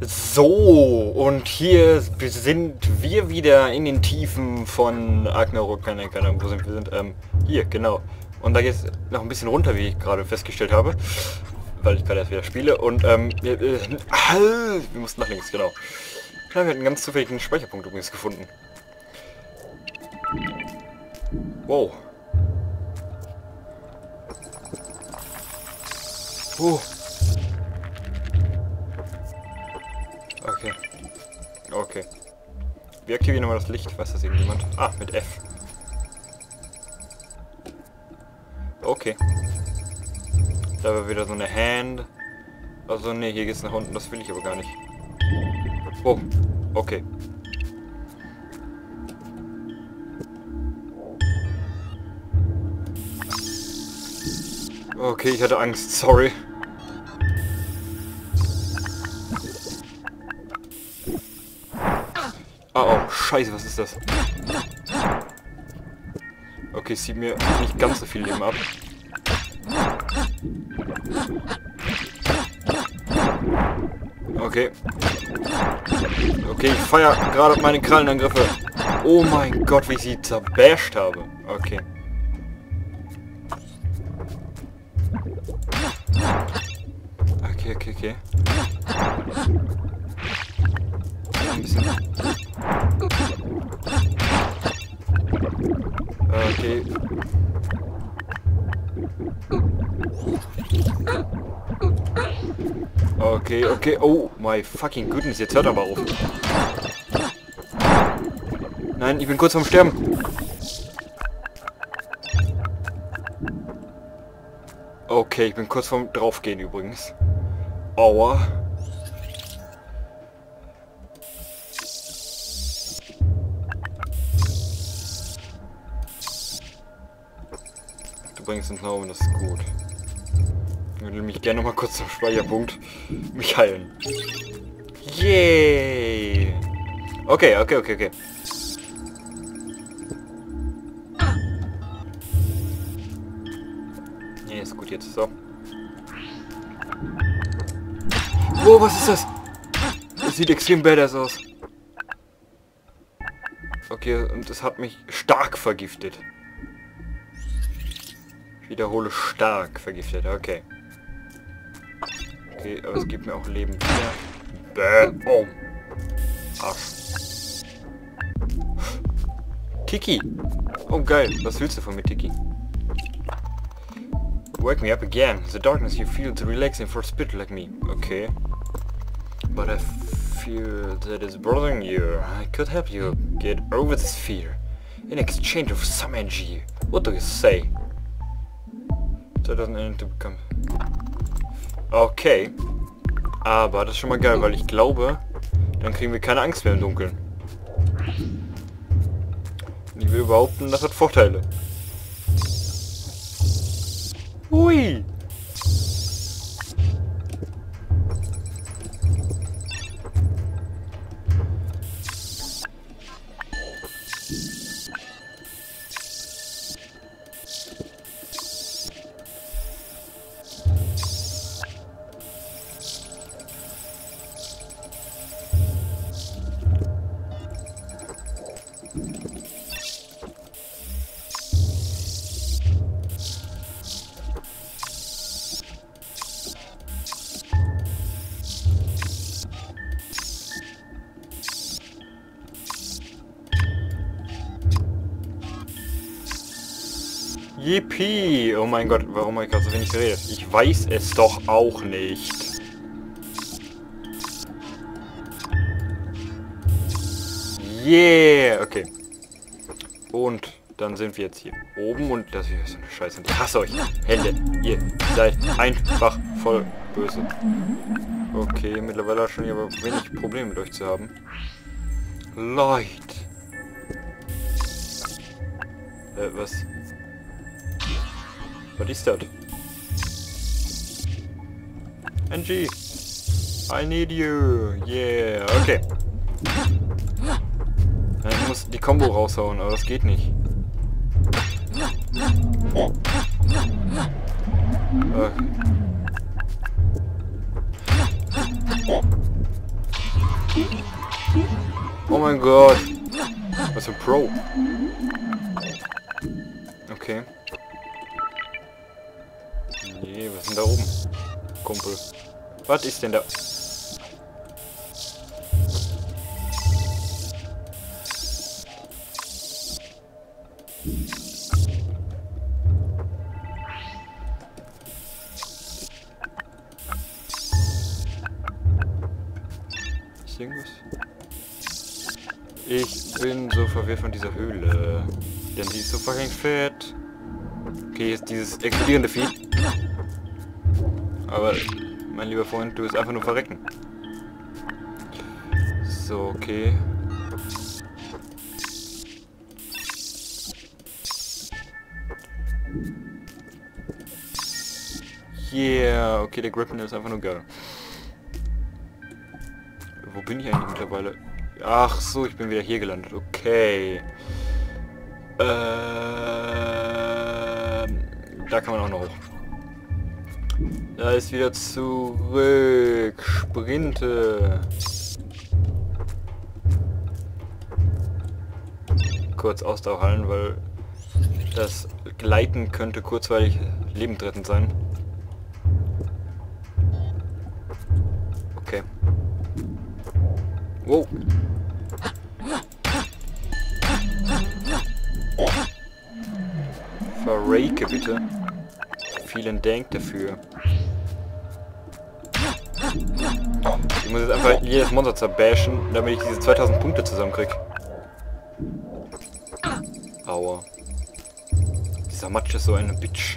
So, und hier sind wir wieder in den Tiefen von Agnarok, keine, keine Ahnung, wo sind wir sind, ähm, hier, genau. Und da geht es noch ein bisschen runter, wie ich gerade festgestellt habe, weil ich gerade erst wieder spiele, und, ähm, wir, äh, wir mussten nach links, genau. Klar, wir hatten einen ganz zufälligen Speicherpunkt übrigens gefunden. Wow. Oh. Okay. Okay. Wir aktivieren nochmal das Licht. Weiß das irgendjemand? Ah, mit F. Okay. Da war wieder so eine Hand. Also ne, hier geht's nach unten. Das will ich aber gar nicht. Oh. Okay. Okay, ich hatte Angst. Sorry. Scheiße, was ist das? Okay, es sieht mir nicht ganz so viel Leben ab. Okay. Okay, ich feiere gerade meine Krallenangriffe. Oh mein Gott, wie ich sie zerbasht habe. Okay. Okay, okay, okay. Ein bisschen Okay, okay. Oh, my fucking goodness. Jetzt hört aber auf. Nein, ich bin kurz vorm Sterben. Okay, ich bin kurz vorm Draufgehen übrigens. Aua. bringst uns nach oben, das ist gut. Ich würde mich gerne mal kurz zum Speicherpunkt mich heilen. Yay! Okay, okay, okay, okay. Nee, ist gut jetzt. So. Oh, was ist das? Das sieht extrem badass aus. Okay, und es hat mich stark vergiftet. Wiederhole stark vergiftet, okay. Okay, aber es gibt mir auch Leben wieder. Bäh, oh. Arsch. Tiki! Oh geil, was willst du von mir, Tiki? Wake me up again. The darkness you feel to relaxing for a spit like me. Okay. But I fear that is bothering you. I could help you get over this fear. In exchange of some energy. What do you say? 2000 to become. Okay. Aber das ist schon mal geil, weil ich glaube, dann kriegen wir keine Angst mehr im Dunkeln. Die wir behaupten, das hat Vorteile. Hui! Yippie! Oh mein Gott, warum habe ich gerade so wenig geredet? Ich weiß es doch auch nicht. Yeah! Okay. Und dann sind wir jetzt hier oben und das ist eine Scheiße. Ich hasse euch. Hände. Ihr seid einfach voll böse. Okay, mittlerweile schon aber wenig Probleme mit euch zu haben. Leute. Äh, was? Was ist das? Angie! I need you! Yeah! Okay. ich muss die Combo raushauen, aber das geht nicht. Okay. Oh mein Gott. Was für ein Pro. Okay. Da oben? Kumpel. Was ist denn da? Ist irgendwas? Ich bin so verwirrt von dieser Höhle. Denn die ist so fucking fett. Okay, jetzt dieses explodierende Vieh. Aber, mein lieber Freund, du wirst einfach nur verrecken. So, okay. Yeah, okay, der Griffin ist einfach nur geil. Wo bin ich eigentlich mittlerweile? Ach so, ich bin wieder hier gelandet. Okay. Ähm, da kann man auch noch hoch. Da ist wieder zurück. Sprinte. Kurz Ausdauer weil das Gleiten könnte kurzweilig lebendrettend sein. Okay. Wow. Verrake bitte. Vielen Dank dafür. Ich muss jetzt einfach jedes Monster zerbashen, damit ich diese 2000 Punkte zusammenkrieg. Aua. Dieser Matsch ist so eine Bitch.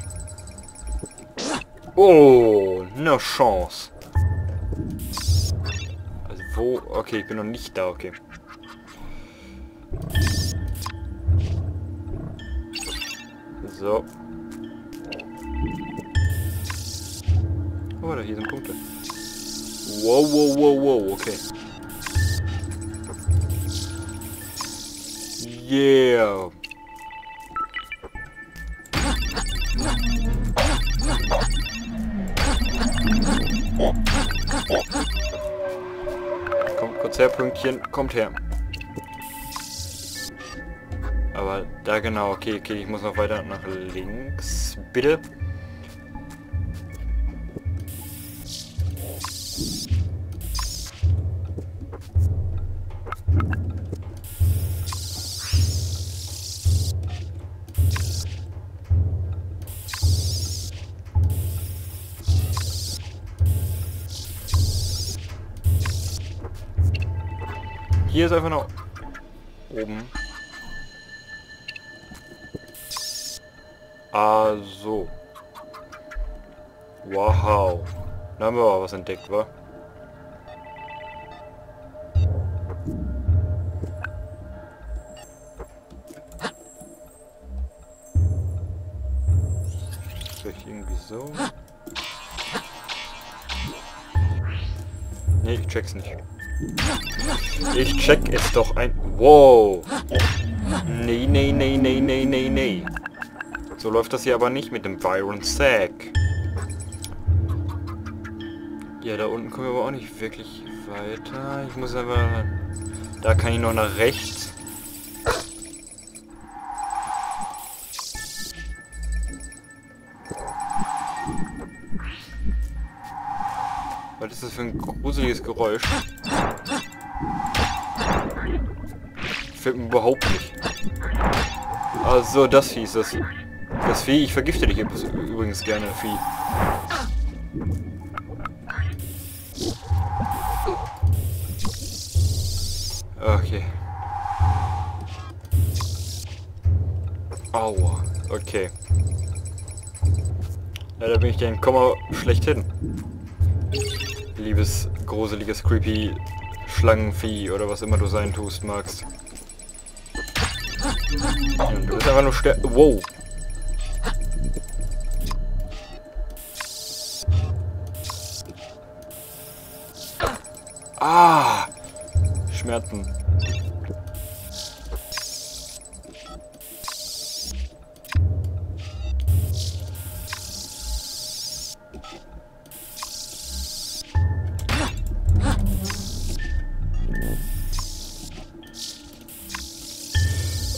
Oh, ne Chance. Also wo? Okay, ich bin noch nicht da, okay. So. Oh, da hier sind Punkte. Wow, wow, wow, wow, okay. Yeah. Kommt kurz her, Pünktchen, kommt her. Aber da genau, okay, okay, ich muss noch weiter nach links. Bitte. Hier ist einfach noch oben. Also. Wow. Da haben wir auch was entdeckt, wa? Vielleicht irgendwie so. Nee, ich check's nicht. Ich check es doch ein... Wow. Nee, nee, nee, nee, nee, nee, nee. So läuft das hier aber nicht mit dem Byron Sack. Ja, da unten kommen wir aber auch nicht wirklich weiter. Ich muss aber... Da kann ich noch nach rechts. Was ist das für ein gruseliges Geräusch? Mir überhaupt nicht. Also das ist das. Das Vieh, ich vergifte dich übrigens gerne, Vieh. Okay. Aua. Okay. Leider bin ich den Komma schlechthin. Liebes, gruseliges, creepy Schlangenvieh oder was immer du sein tust magst. Du bist einfach nur ster... Wow. Ah! Schmerzen.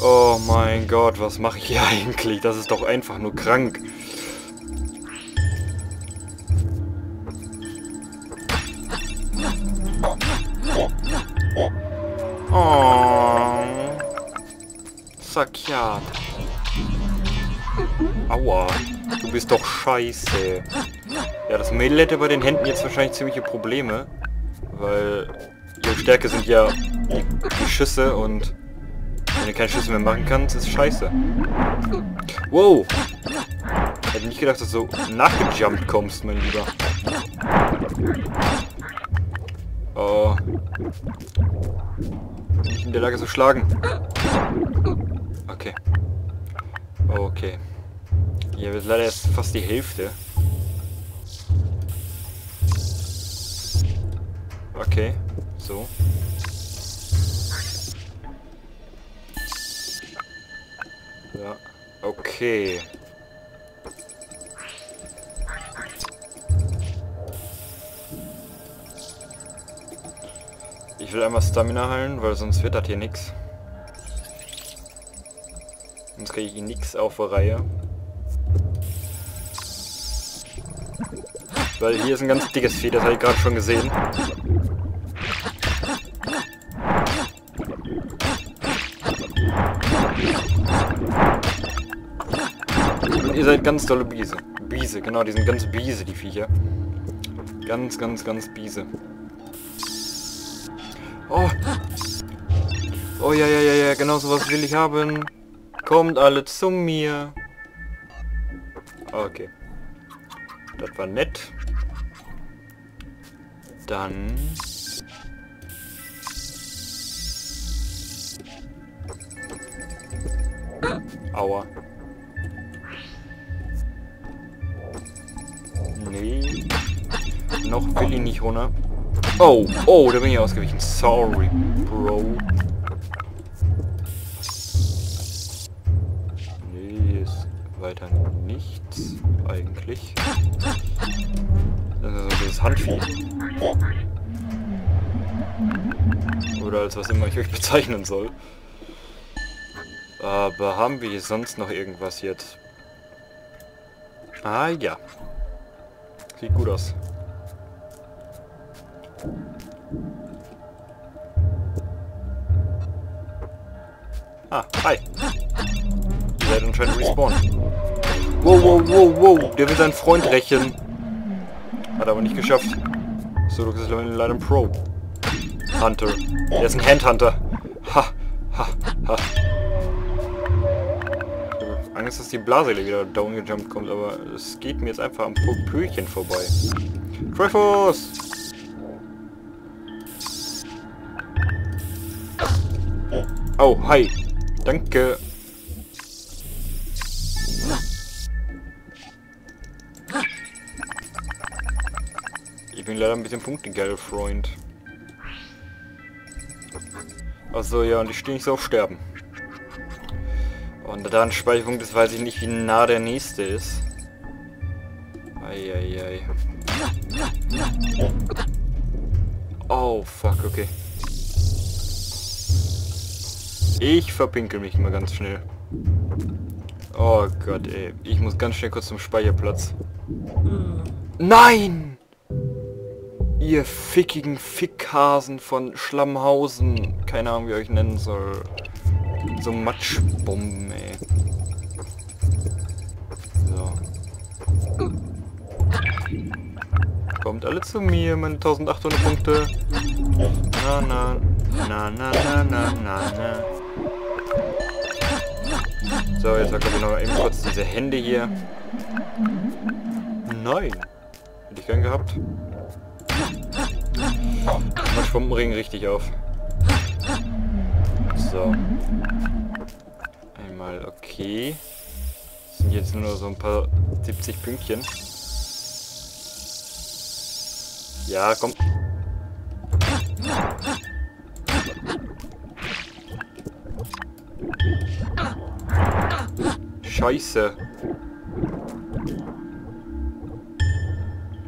Oh mein Gott, was mache ich hier eigentlich? Das ist doch einfach nur krank. Oh. Sakiat. Aua. Du bist doch scheiße. Ja, das Mädel hätte bei den Händen jetzt wahrscheinlich ziemliche Probleme. Weil ihre Stärke sind ja die Schüsse und wenn du keine Schüsse mehr machen kannst, ist scheiße. Wow! Hätte nicht gedacht, dass du nachgejumpt kommst, mein Lieber. Oh. Nicht in der Lage zu schlagen. Okay. Okay. Hier wird leider erst fast die Hälfte. Okay, so. Okay. Ich will einmal Stamina heilen, weil sonst wird das hier nichts. Sonst kriege ich nichts auf der Reihe. Weil hier ist ein ganz dickes Vieh, das habe ich gerade schon gesehen. Ihr seid ganz tolle Biese. Biese, genau, die sind ganz Biese, die Viecher. Ganz, ganz, ganz Biese. Oh. Oh ja, ja, ja, ja, genau sowas will ich haben. Kommt alle zu mir. Okay. Das war nett. Dann... Aua. Noch will ich nicht runter. Oh, oh, da bin ich ausgewichen. Sorry, Bro. Nee, ist weiter nichts eigentlich. Das ist so das Handvieh. Oder als was immer ich euch bezeichnen soll. Aber haben wir sonst noch irgendwas jetzt? Ah ja. Sieht gut aus. Ah, hi. Ihr seid anscheinend respawned. Wow, wow, wow, wow. Der will seinen Freund rächen. Hat aber nicht geschafft. So, du bist leider ein Pro. Hunter. Der ist ein Handhunter. Ha, ha, ha. Ich Angst, dass die Blasele wieder downgejumpt kommt, aber es geht mir jetzt einfach am Pöchen vorbei. Triforce! Oh, hi. Danke. Ich bin leider ein bisschen punktegeil, Freund. Also ja, und ich stehe nicht so auf Sterben. Und da ein Speicherpunkt ist, weiß ich nicht, wie nah der nächste ist. Eieiei. Oh, fuck, okay. Ich verpinkel mich mal ganz schnell. Oh Gott, ey. Ich muss ganz schnell kurz zum Speicherplatz. Nein! Ihr fickigen Fickhasen von Schlammhausen. Keine Ahnung, wie euch nennen soll. So Matschbomben, ey. So. Kommt alle zu mir, meine 1800 Punkte. Na, na, na, na, na, na, na, na. So, jetzt habe ich noch eben kurz diese Hände hier. Nein. Hätte ich gern gehabt. Mach Schwumpenring richtig auf. So. Einmal okay. Das sind jetzt nur so ein paar 70 Pünktchen. Ja, komm. Scheiße.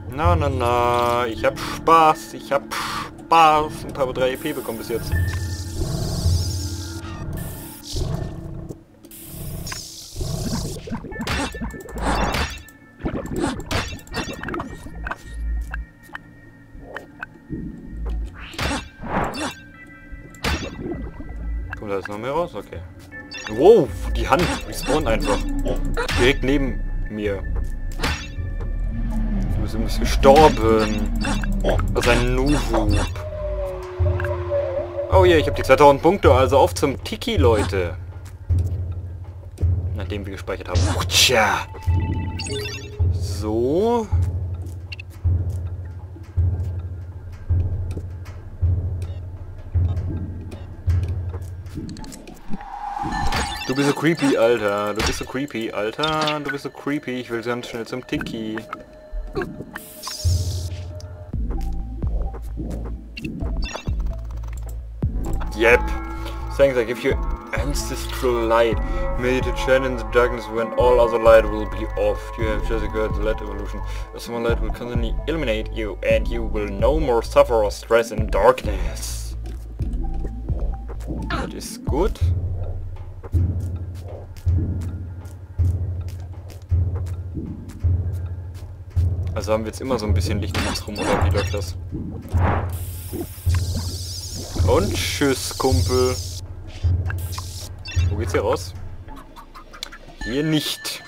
Na, na, na. Ich hab Spaß. Ich hab Spaß. Und habe 3 EP bekommen bis jetzt. Respawnt einfach. Direkt neben mir. Du bist gestorben. Was ein Noob. Oh ja, ich habe die 2000 Punkte, also auf zum Tiki, Leute. Nachdem wir gespeichert haben. So. Du bist so creepy, Alter. Du bist so creepy, Alter. Du bist so creepy. Ich will ganz schnell zum Tiki. Yep. Thanks, I give you ancestral light. It shine in the darkness when all other light will be off. You have just got the light evolution. A small light will constantly illuminate you and you will no more suffer or stress in darkness. That is gut. Also haben wir jetzt immer so ein bisschen Licht um uns rum, oder wie läuft das? Und tschüss, Kumpel. Wo geht's hier raus? Hier nicht.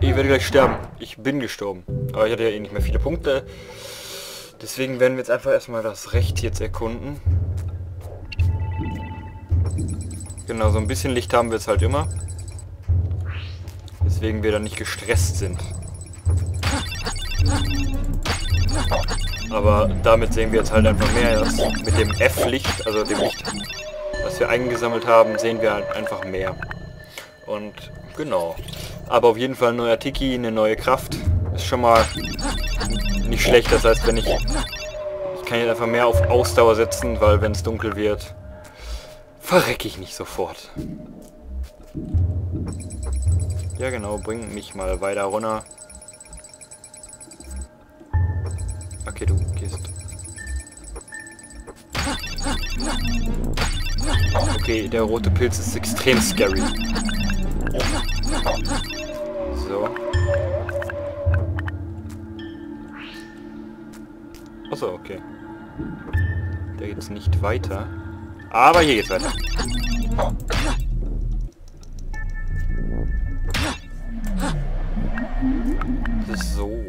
Ich werde gleich sterben. Ich bin gestorben. Aber ich hatte ja eh nicht mehr viele Punkte. Deswegen werden wir jetzt einfach erstmal das Recht jetzt erkunden. Genau, so ein bisschen Licht haben wir jetzt halt immer. Deswegen wir dann nicht gestresst sind. Aber damit sehen wir jetzt halt einfach mehr. Mit dem F-Licht, also dem Licht, was wir eingesammelt haben, sehen wir halt einfach mehr. Und genau. Aber auf jeden Fall ein neuer Tiki, eine neue Kraft. Ist schon mal nicht schlecht. Das heißt, wenn ich... Ich kann jetzt einfach mehr auf Ausdauer setzen, weil wenn es dunkel wird, verrecke ich nicht sofort. Ja genau, bring mich mal weiter runter. Okay, du gehst. Okay, der rote Pilz ist extrem scary. So. Achso, okay. Da geht's nicht weiter. Aber hier geht's weiter. So.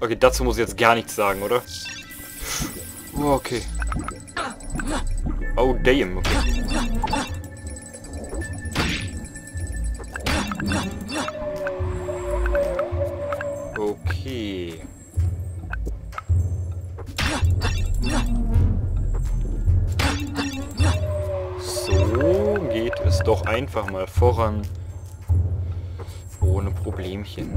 Okay, dazu muss ich jetzt gar nichts sagen, oder? Oh, okay. Oh, damn, okay. Okay. Doch einfach mal voran. Ohne Problemchen.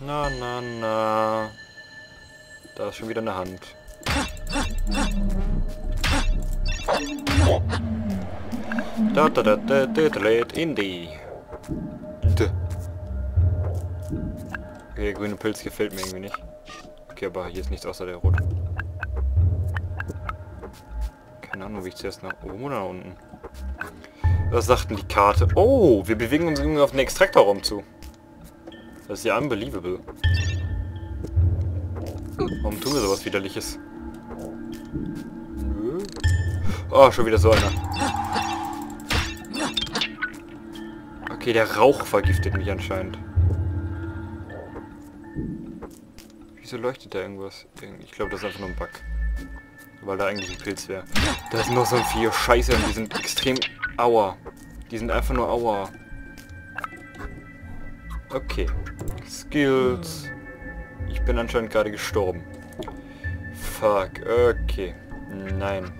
Na, na, na. Da ist schon wieder eine Hand. Da, da, da, da, da, da, in die. Der grüne Pilz gefällt mir irgendwie nicht. Aber hier ist nichts außer der Rot. Keine Ahnung, wie ich zuerst nach oben oder nach unten. Was sagt denn die Karte? Oh, wir bewegen uns irgendwie auf den Extraktorraum zu. Das ist ja unbelievable. Warum tun wir sowas widerliches? Nö. Oh, schon wieder so einer. Okay, der Rauch vergiftet mich anscheinend. Wieso leuchtet da irgendwas? Ich glaube, das ist einfach nur ein Bug. Weil da eigentlich ein Pilz wäre. Da ist noch so ein Vieh. Scheiße, die sind extrem Aua. Die sind einfach nur Aua. Okay. Skills. Ich bin anscheinend gerade gestorben. Fuck. Okay. Nein.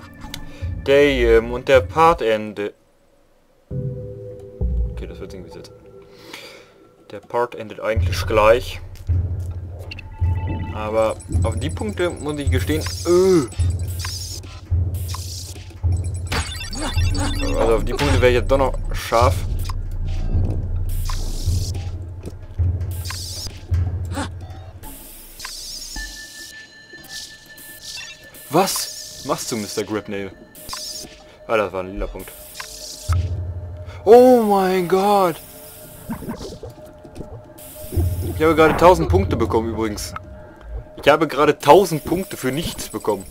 Damn. Und der Part endet. Okay, das wird irgendwie sitzen. Der Part endet eigentlich gleich. Aber auf die Punkte muss ich gestehen, öh. Also auf die Punkte wäre ich jetzt doch noch scharf. Was machst du, Mr. Gripnail? Ah, das war ein lila Punkt. Oh mein Gott. Ich habe gerade 1000 Punkte bekommen übrigens. Ich habe gerade 1000 Punkte für nichts bekommen.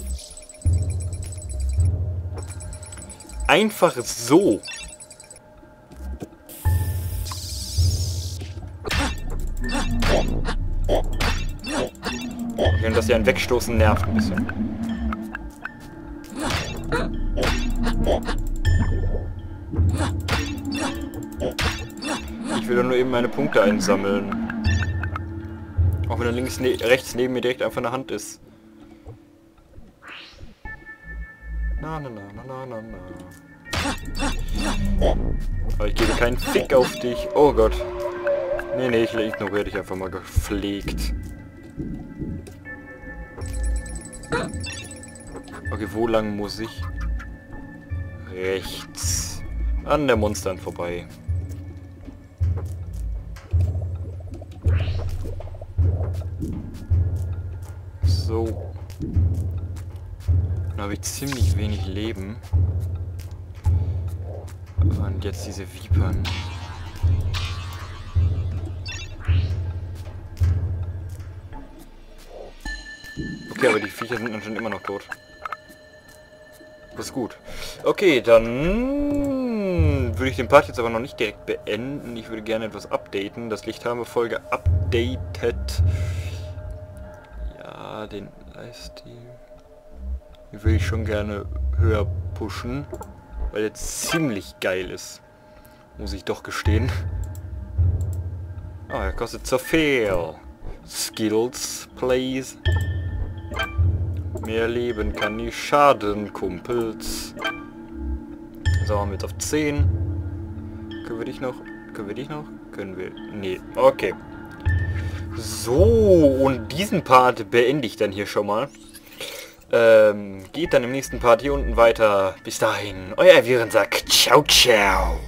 Einfach so. Ich finde, dass sie ein Wegstoßen nervt ein bisschen. Ich will nur eben meine Punkte einsammeln. Auch wenn er links ne rechts neben mir direkt einfach eine Hand ist. Na na na na na na Aber ich gebe keinen Fick auf dich. Oh Gott. Nee, nee, ich ignoriere dich einfach mal gepflegt. Okay, wo lang muss ich? Rechts. An der Monstern vorbei. So. Dann habe ich ziemlich wenig Leben. Und jetzt diese Vipern. Okay, aber die Viecher sind anscheinend immer noch tot. Das ist gut. Okay, dann würde ich den Part jetzt aber noch nicht direkt beenden. Ich würde gerne etwas updaten. Das Licht haben wir Folge updated. Ja, den Lifestyle. Den würde ich schon gerne höher pushen. Weil er ziemlich geil ist. Muss ich doch gestehen. Ah, er kostet zu viel. Skills, please. Mehr Leben kann nicht schaden, Kumpels. So, haben wir jetzt auf 10. Können wir dich noch? Können wir dich noch? Können wir? Nee, okay. So, und diesen Part beende ich dann hier schon mal. Ähm, geht dann im nächsten Part hier unten weiter. Bis dahin, euer Virensack. Ciao, ciao.